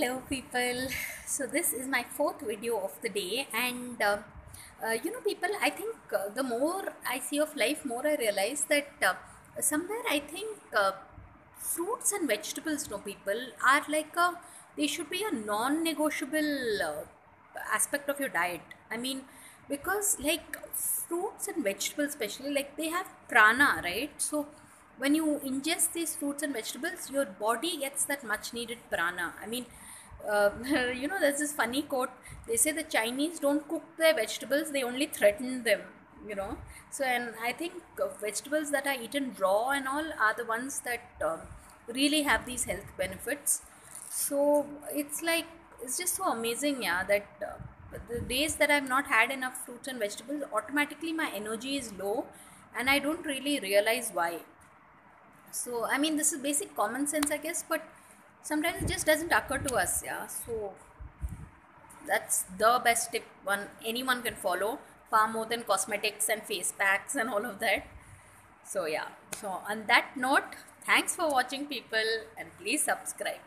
Hello, people. So, this is my fourth video of the day, and uh, uh, you know, people, I think uh, the more I see of life, more I realize that uh, somewhere I think uh, fruits and vegetables, no people, are like a they should be a non negotiable uh, aspect of your diet. I mean, because like fruits and vegetables, especially, like they have prana, right? So, when you ingest these fruits and vegetables, your body gets that much needed prana. I mean, uh, you know, there's this funny quote. They say the Chinese don't cook their vegetables; they only threaten them. You know, so and I think uh, vegetables that are eaten raw and all are the ones that um, really have these health benefits. So it's like it's just so amazing, yeah, that uh, the days that I've not had enough fruits and vegetables, automatically my energy is low, and I don't really realize why. So, I mean, this is basic common sense, I guess, but sometimes it just doesn't occur to us. Yeah. So, that's the best tip one anyone can follow far more than cosmetics and face packs and all of that. So, yeah. So, on that note, thanks for watching, people, and please subscribe.